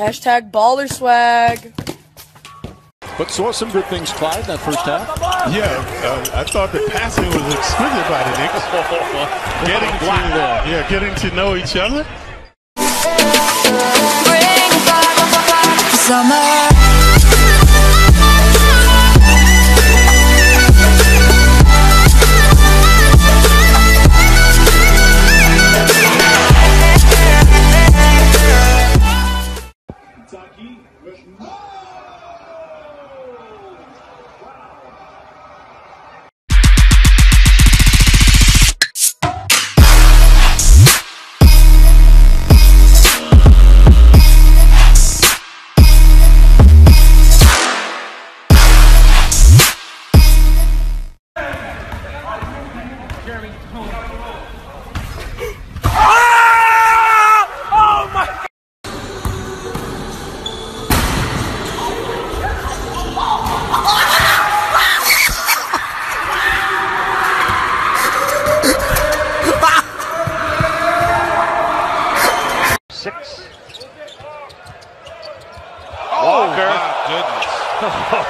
Hashtag baller swag. But saw some good things, Clyde, that first half. Yeah, uh, I thought the passing was exquisite by the Knicks. getting to, yeah, getting to know each other. Summer.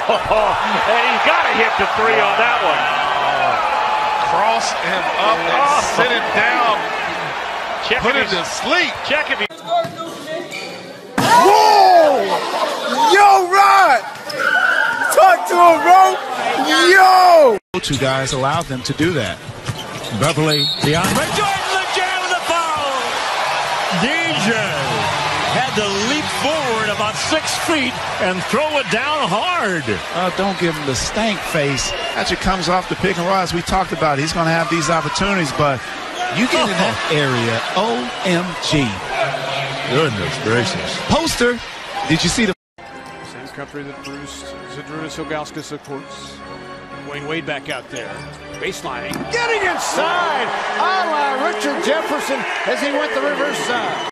And he's got to hit the three on that one. Cross him up and Oh. sit him down. Check Put him to he's, sleep. check if he. Yo, Rod! Talk to him, bro! Yo! Two guys allowed them to do that. Beverly, DeAndre Jordan, the jam of the foul. DJ had to leap forward about six feet and throw it down hard. Uh, don't give him the stank face. That just comes off the pick and roll. As we talked about, he's going to have these opportunities, but you get in that area, OMG. Goodness gracious. Poster, did you see the Same country that Bruce Zydrunas Ilgauskas supports. Wayne Wade back out there. Baselining. Getting inside! A la Richard Jefferson as he went the reverse side.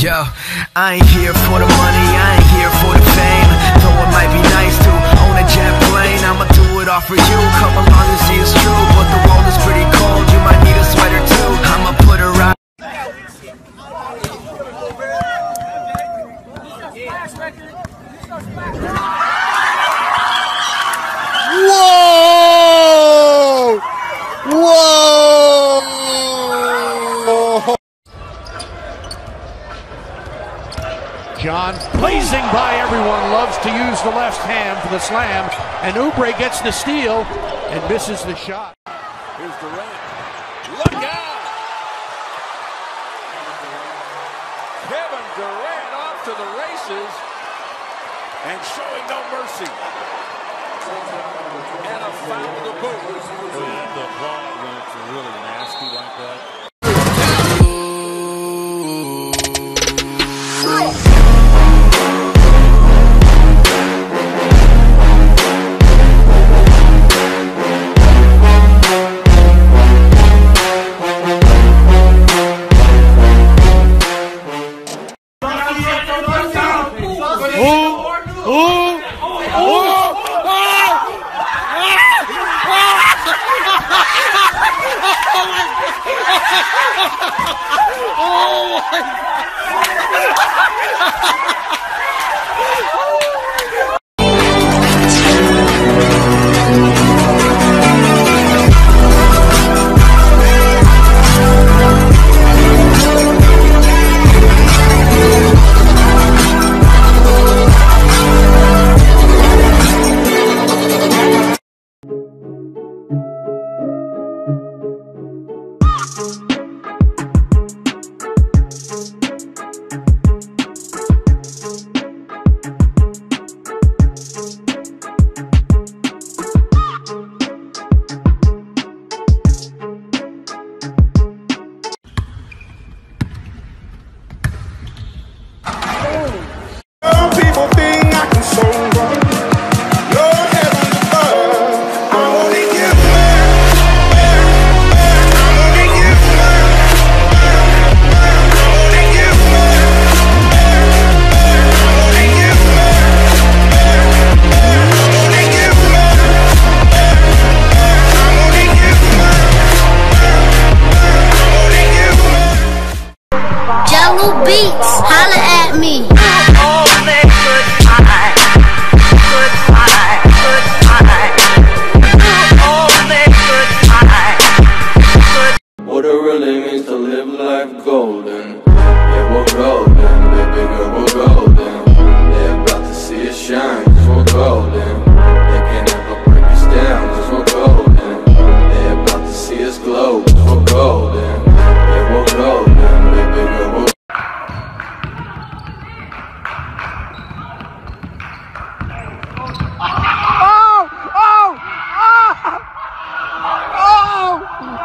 Yo, I ain't here for the money, I ain't here for the fame. Though it might be nice to own a jet plane, I'ma do it all for you. Come along and see it's true, but the world is pretty cold. You might need a sweater too. I'ma put her out. Whoa! Whoa! John blazing by everyone, loves to use the left hand for the slam, and Oubre gets the steal and misses the shot. Here's Durant. Look out! Kevin Durant off to the races and showing no mercy. And a foul to boot. The ball went really nasty like that.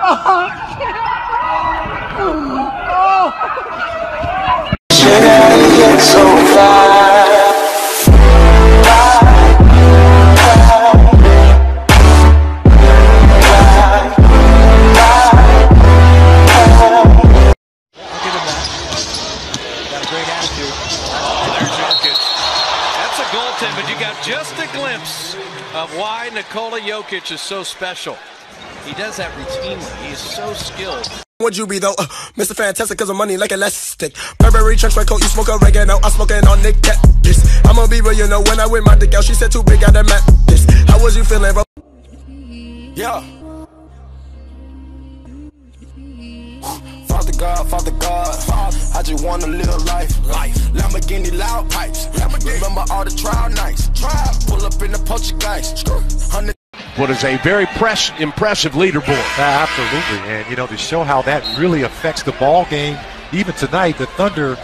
Oh. Should I get so far? but you got just a glimpse of why Nikola Jokic is so special. He does that routinely. He is so skilled. What would you be though, uh, Mr. Fantastic, cause of money like elastic. Burberry trench coat, you smoke oregano, I'm smoking on Nick Cat. This, I'ma be real, you know, when I went my dick out, she said too big, I done met this. How was you feeling, bro? Yeah. Father God, Father God, I just wanna live life. Life. Lamborghini loud pipes. Lamborghini. Remember all the trial nights. Trial. Pull up in the Poltergeist. Hundred. What is a very press, impressive leaderboard. absolutely. And, you know, to show how that really affects the ball game, even tonight, the Thunder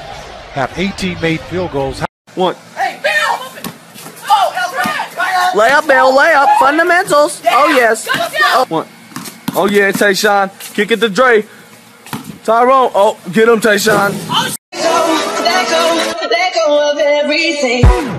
have 18 made field goals. One. Hey, Bill! Oh, layup, Bill, layup, fundamentals. Oh, yes. Oh, One. Oh yeah, Tayshawn. Kick it to Dre. Tyrone. Oh, get him, Tayshawn. Let oh, go, let go of everything.